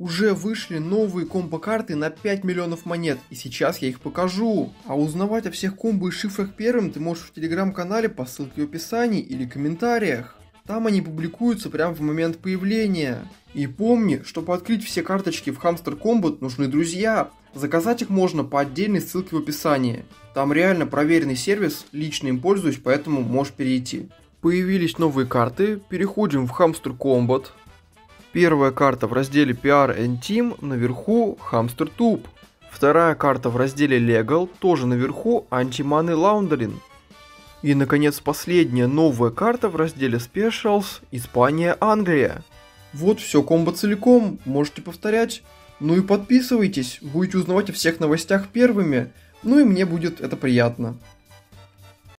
Уже вышли новые комбо-карты на 5 миллионов монет, и сейчас я их покажу. А узнавать о всех комбо и шифрах первым ты можешь в телеграм-канале по ссылке в описании или комментариях. Там они публикуются прямо в момент появления. И помни, чтобы открыть все карточки в Hamster Combat нужны друзья. Заказать их можно по отдельной ссылке в описании. Там реально проверенный сервис, лично им пользуюсь, поэтому можешь перейти. Появились новые карты, переходим в Hamster Combat. Первая карта в разделе PR and Team, наверху Hamster Tube. Вторая карта в разделе Legal, тоже наверху Anti-Money Laundering. И, наконец, последняя новая карта в разделе Specials Испания-Англия. Вот все комбо целиком, можете повторять. Ну и подписывайтесь, будете узнавать о всех новостях первыми. Ну и мне будет это приятно.